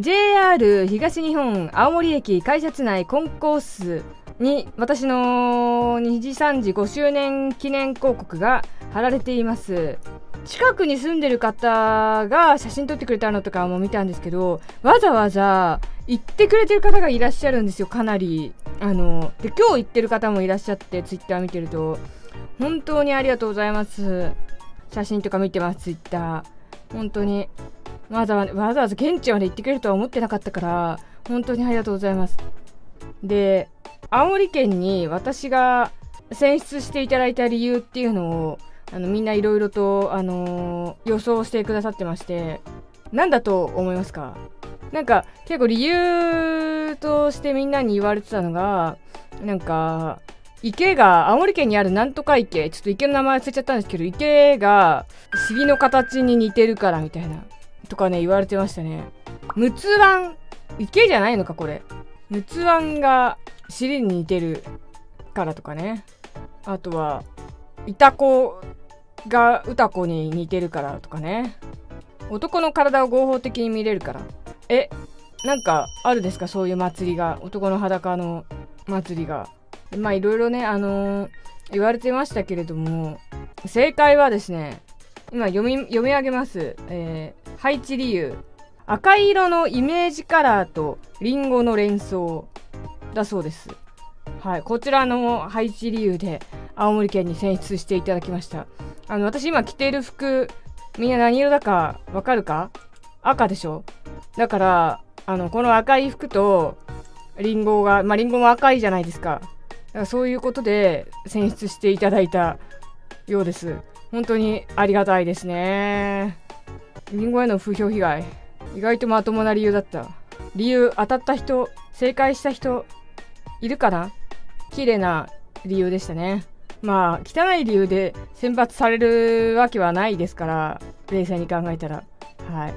JR 東日本青森駅改札内コンコースに私の2時3時5周年記念広告が貼られています。近くに住んでる方が写真撮ってくれたのとかも見たんですけどわざわざ行ってくれてる方がいらっしゃるんですよかなり。あので今日行ってる方もいらっしゃってツイッター見てると。本当にありがとうございます。写真とか見てますツイッター。本当にわざわざわざわざ現地まで行ってくれるとは思ってなかったから本当にありがとうございます。で青森県に私が選出していただいた理由っていうのをあのみんないろいろと、あのー、予想してくださってまして何だと思いますか？なんか結構理由としてみんなに言われてたのがなんか池が青森県にあるなんとか池。ちょっと池の名前忘れちゃったんですけど池が尻の形に似てるからみたいな。とかね言われてましたね。陸奥湾池じゃないのかこれ。陸奥湾が尻に似てるからとかね。あとはイタコが歌子に似てるからとかね。男の体を合法的に見れるから。えなんかあるですか？そういう祭りが。男の裸の祭りが。まあいろいろねあのー、言われてましたけれども正解はですね今読み読み上げます、えー、配置理由。赤色のイメージカラーとリンゴの連想だそうです。はい。こちらの配置理由で青森県に選出していただきました。あの私今着ている服みんな何色だかわかるか？赤でしょ？だからあのこの赤い服とリンゴがまあリンゴも赤いじゃないですか。だからそういうことで選出していただいたようです。本当にありがたいですね。リンゴへの風評被害。意外とまともな理由だった。理由当たった人正解した人いるかな？綺麗な理由でしたね。まあ汚い理由で選抜されるわけはないですから冷静に考えたら。はい。